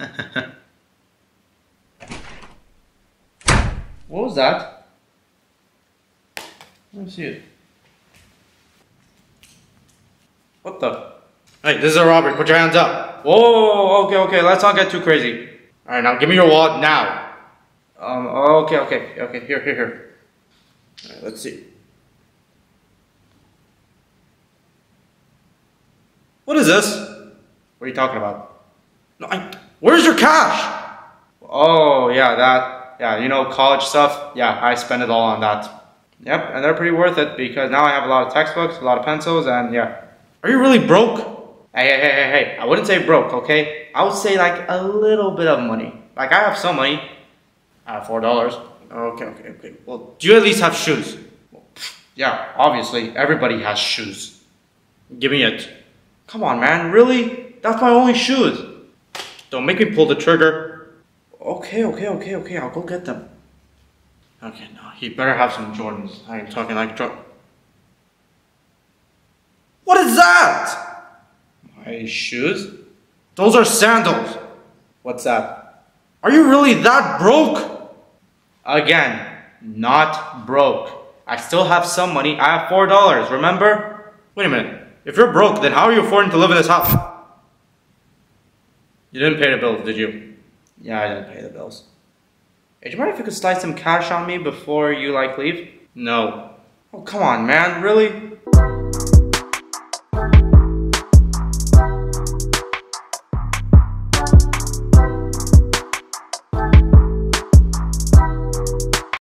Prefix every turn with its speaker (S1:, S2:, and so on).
S1: what was that? Let me see it. What the? Hey, this is a robbery. Put your hands up. Whoa, okay, okay. Let's not get too crazy. All right, now give me your wallet now. Um, okay, okay, okay. Here, here, here. All right, let's see. What is this? What are you talking about? No, I, where's your cash? Oh, yeah, that, yeah, you know, college stuff. Yeah, I spend it all on that. Yep, and they're pretty worth it because now I have a lot of textbooks, a lot of pencils, and yeah. Are you really broke? Hey, hey, hey, hey, hey, I wouldn't say broke, okay? I would say like a little bit of money. Like I have some money. I have four dollars. Okay, okay, okay. Well, do you at least have shoes? Yeah, obviously, everybody has shoes. Give me it. Come on, man, really? That's my only shoes. Don't make me pull the trigger. Okay, okay, okay, okay, I'll go get them. Okay, no, he better have some Jordans. I'm talking like Jordan. What is that? My shoes? Those are sandals. What's that? Are you really that broke? Again, not broke. I still have some money. I have four dollars, remember? Wait a minute. If you're broke, then how are you affording to live in this house? You didn't pay the bills, did you? Yeah, I didn't pay the bills. Hey, do you mind if you could slide some cash on me before you like leave? No. Oh, come on, man, really?